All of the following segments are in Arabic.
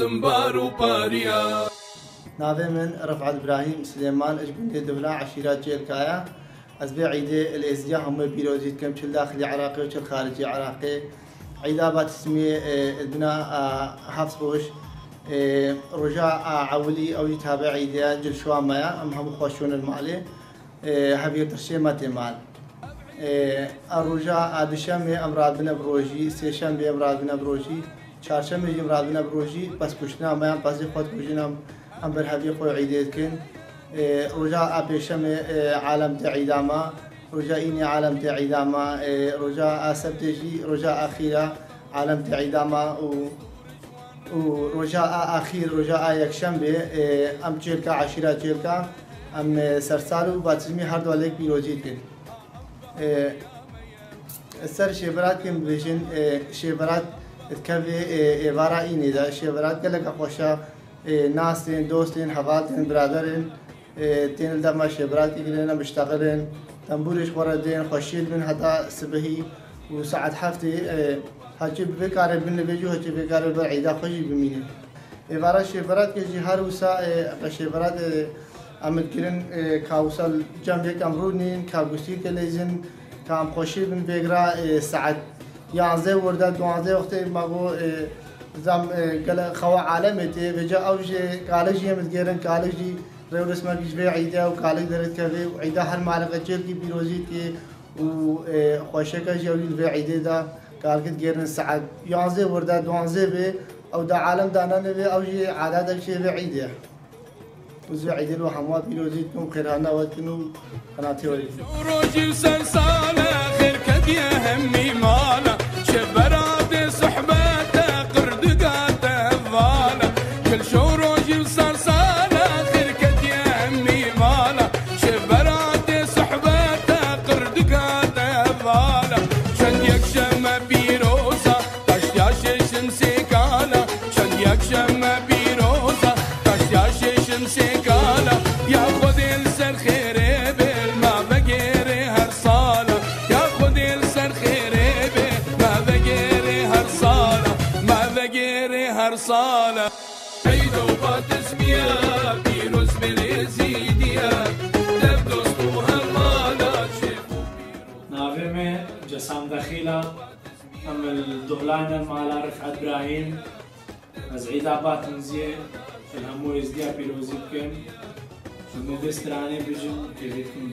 باسم بارو باريا نافي من رفعت إبراهيم سليمان اجبندي دولة عشيرات جيلكايا. از بي عيدي الازيا هم بيروزيت كم شل داخلي عراقي وشل خارجي عراقي. عيدا بات اسمي البناء حفص بوش رجاء عولي أو يتابع عيديا جل شوان مايا ام هم خوشون المالي هبير درشي ماتي مال الرجاء دشمي امراض بنا بروجي سيشمي امراض بنا بروجي چارشنبه جمعرات بن بروجی پس پشتنا میان پس خود کجنم هم بر حبی خوی عیدیت کن. رجا اپیشم عالم تعیداما رجا این عالم تعیداما رجا اسبتجی رجا اخیرا عالم تعیداما و و رجاء اخير رجاء يكشنبه ام چيلكا عشیره چيلكا ام سرسال و باتزمي هر دو لك بیروجی کن. سر شیبرات كم بيجن شیبرات کەێ ئێوارە ئینیدا شێبرات گەلەکە خۆشە دوستین حوالتین برادرین تین تێنلدەما شێبراتی گرێنە مشتەقرێن مشتغلین خۆرە دێن خۆشیل بن هەتا سبهی و سعات هەفتی بین بکارێ بنەبێژی هەچی بێکارە بر عیدا خۆشی بمینێن ئێوارە شێبرات که هەر وسا شێبرات ئەمدگرن کردن کاوسال ئەمڕوو نین نیم، کە لەیزن کام خۆشی بن بێگرا ساعت 11 ورده 12 وقت مگو زم آه، خواه عالمه تی و جا اوج آه، کالجیم از گیرن کالجی رئیس مرکز به عیده و کالج درت کرده. و عیده هر معلقه چل کی بیروزی تی و آه، خوشکش که به عیده دا کالکت گیرن. سعد یازده ورده 12 به أو دا عالم دانان به اوج عددش به عیده وزو عيد الوحمات إلو زيتكم خير هنا واتنو قناتي وليد روجي وسنسانة مالا أم الدهلان مالا رفعت إبراهيم از عيد عبات نزيه الهمو يزديا بيروزي بكم شنو دستراني بجن كيفيتكم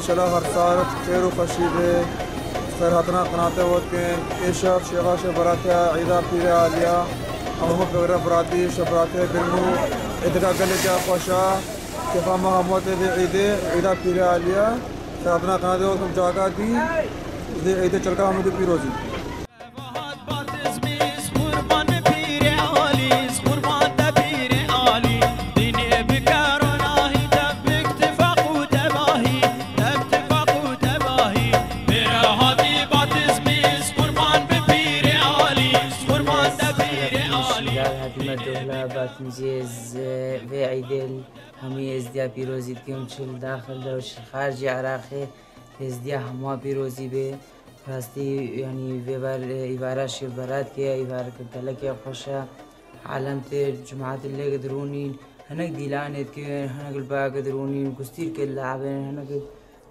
انشاءالله ہر سال خیر و خشیده سرحدنا قناته بود که ایشاب شیغا شبراته عیدا پیر عالیہ امو بگر براتی شبراته برمو ادگا گلے کیا خوشا کفا محمد دی عیده عیدا پیر آلیا سرحتنا قناته بود کم جاگا دی۔ عیده چلکا حمد پیروزی هدمة دولة باتنجيز في عيدل همي ازديا بيروزي كم شل داخل دوش خارجي عراقي ازدیا هما پیروزی به راستی یعنی ویبار ایوارا شیربرات که ایوارا کتلا که خوشا عالم ته جماعت اللي قدرونين هناك ديلانت كي هناك البا قدرونين كستير كل لاعبين هناك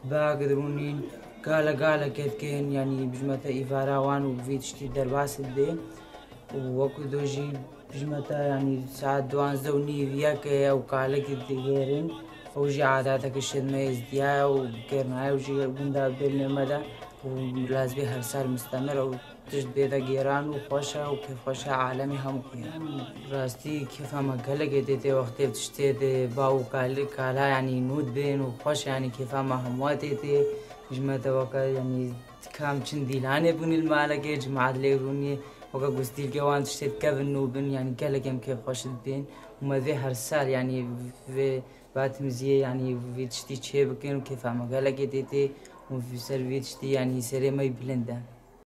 با قدرونين قالا قالا كيف كين يعني بجمتا إيفارا وان وفيتشتي درباس الدين ووكو دوجي ژمەتە ینی ساعت دوانزە و نیو یەکەیە و کالێکی دیگەێرن ئەوژی عاداتەکە شێنمەیز دیایە و گەرمایە وژی گوندا بێن لێمەدا لازبێ هەرسەر مستەمەرە و تشت بێدە گێران و خۆشە و پێخۆشە عالەمی هەموویە ڕاستی کێفەمە گەلەگە دێتێ وەختێ شتێ دێ با و کالی کالایانی نود بێن و خۆشیانی کێفەمە هەمووا دێتێ ژمەتەوەکە ینی کام چند دیلانێ بوونیل مالەگەێ جمعات لێ ڕوونیە وقا قستيل كوان تشتي كيف نوبن يعني قلق هم كيف خوش بين وما ذي هر سال يعني في بات مزية يعني في تشتي تشي بكين وكيف هم قلق ديتي وفي سر في تشتي يعني سري ما يبلنده